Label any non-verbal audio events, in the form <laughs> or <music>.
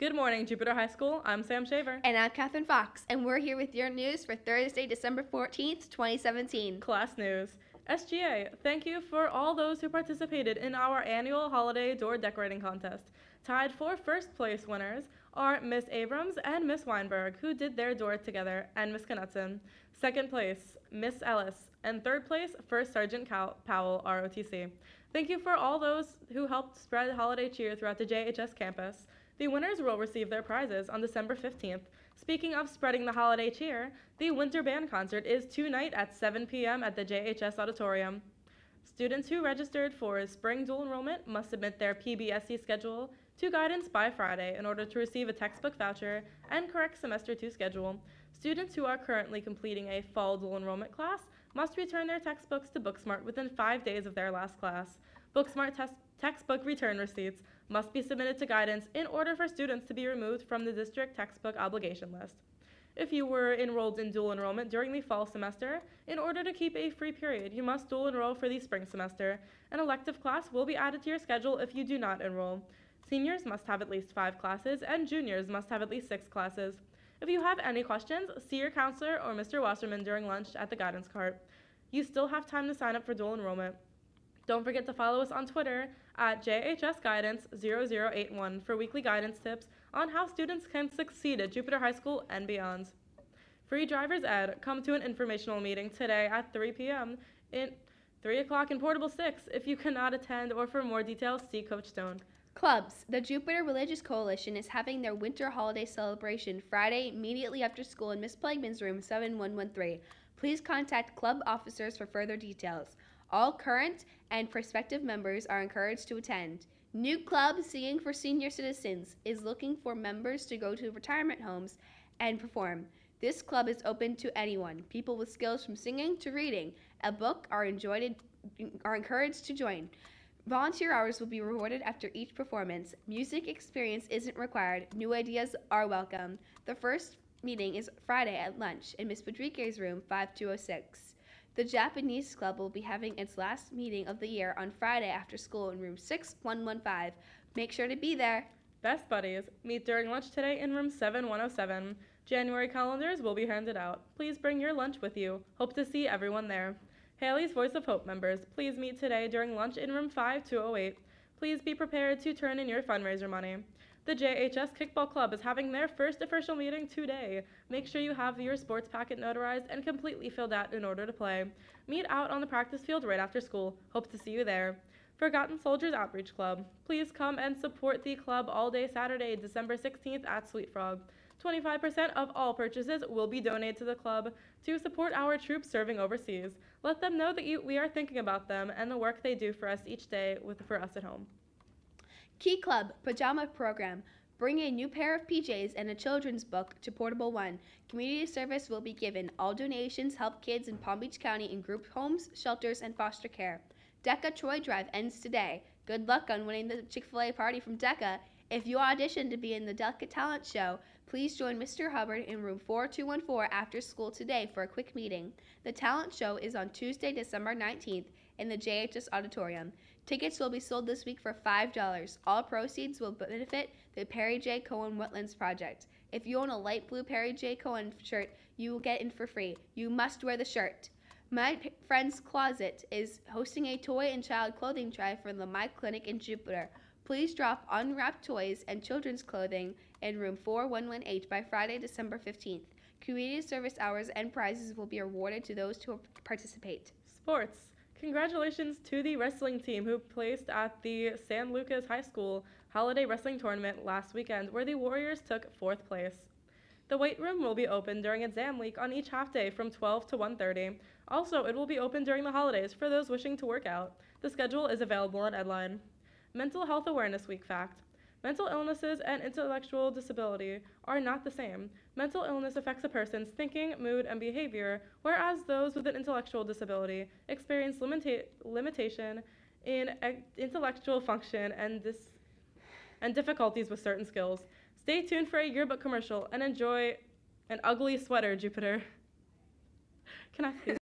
Good morning, Jupiter High School. I'm Sam Shaver. And I'm Catherine Fox, and we're here with your news for Thursday, December 14th, 2017. Class news. SGA, thank you for all those who participated in our annual holiday door decorating contest. Tied for first place winners are Miss Abrams and Miss Weinberg, who did their door together, and Miss Knutson. Second place, Miss Ellis, and third place, First Sergeant Cow- Powell, ROTC. Thank you for all those who helped spread holiday cheer throughout the JHS campus. The winners will receive their prizes on December 15th. Speaking of spreading the holiday cheer, the Winter Band Concert is tonight at 7 p.m. at the JHS Auditorium. Students who registered for spring dual enrollment must submit their PBSC schedule to guidance by Friday in order to receive a textbook voucher and correct semester 2 schedule. Students who are currently completing a fall dual enrollment class must return their textbooks to Booksmart within five days of their last class. Booksmart textbook return receipts must be submitted to guidance in order for students to be removed from the district textbook obligation list. If you were enrolled in dual enrollment during the fall semester, in order to keep a free period, you must dual enroll for the spring semester. An elective class will be added to your schedule if you do not enroll. Seniors must have at least five classes, and juniors must have at least six classes. If you have any questions, see your counselor or Mr. Wasserman during lunch at the guidance cart. You still have time to sign up for dual enrollment. Don't forget to follow us on Twitter at JHSGuidance0081 for weekly guidance tips on how students can succeed at Jupiter High School and beyond. Free Driver's Ed, come to an informational meeting today at 3 p.m. in 3 o'clock in Portable 6. If you cannot attend or for more details, see Coach Stone. Clubs. The Jupiter Religious Coalition is having their winter holiday celebration Friday immediately after school in Miss Plagman's room 7113. Please contact club officers for further details. All current and prospective members are encouraged to attend. New Club Singing for Senior Citizens is looking for members to go to retirement homes and perform. This club is open to anyone. People with skills from singing to reading a book are enjoyed are encouraged to join. Volunteer hours will be rewarded after each performance. Music experience isn't required. New ideas are welcome. The first meeting is Friday at lunch in Miss Padrique's room 5206. The Japanese Club will be having its last meeting of the year on Friday after school in room 6115. Make sure to be there. Best Buddies, meet during lunch today in room 7107. January calendars will be handed out. Please bring your lunch with you. Hope to see everyone there. Haley's Voice of Hope members, please meet today during lunch in room 5208. Please be prepared to turn in your fundraiser money. The JHS Kickball Club is having their first official meeting today. Make sure you have your sports packet notarized and completely filled out in order to play. Meet out on the practice field right after school. Hope to see you there. Forgotten Soldiers Outreach Club. Please come and support the club all day Saturday, December 16th at Sweet Frog. 25% of all purchases will be donated to the club to support our troops serving overseas. Let them know that you, we are thinking about them and the work they do for us each day with for us at home. Key Club Pajama Program. Bring a new pair of PJs and a children's book to Portable One. Community service will be given. All donations help kids in Palm Beach County in group homes, shelters, and foster care. DECA Troy Drive ends today. Good luck on winning the Chick fil A party from DECA. If you audition to be in the DECA Talent Show, please join Mr. Hubbard in room 4214 after school today for a quick meeting. The talent show is on Tuesday, December 19th in the JHS Auditorium. Tickets will be sold this week for $5. All proceeds will benefit the Perry J. Cohen Wetlands Project. If you own a light blue Perry J. Cohen shirt, you will get in for free. You must wear the shirt. My P- Friend's Closet is hosting a toy and child clothing drive for the My Clinic in Jupiter. Please drop unwrapped toys and children's clothing in room 4118 by Friday, December 15th. Community service hours and prizes will be awarded to those who participate. Sports. Congratulations to the wrestling team who placed at the Santaluces High School Holiday Wrestling Tournament last weekend, where the Warriors took fourth place. The weight room will be open during exam week on each half day from 12 to 1:30. Also, it will be open during the holidays for those wishing to work out. The schedule is available on Edline. Mental Health Awareness Week fact. Mental illnesses and intellectual disability are not the same. Mental illness affects a person's thinking, mood, and behavior, whereas those with an intellectual disability experience limita- limitation in intellectual function and, dis- and difficulties with certain skills. Stay tuned for a yearbook commercial and enjoy an ugly sweater, Jupiter. <laughs> Can I please?